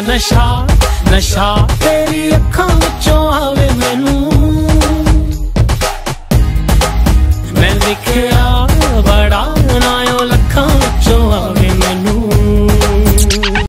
नशा नशा तेरी अखा चो आवे मैनू। मैं लिखिया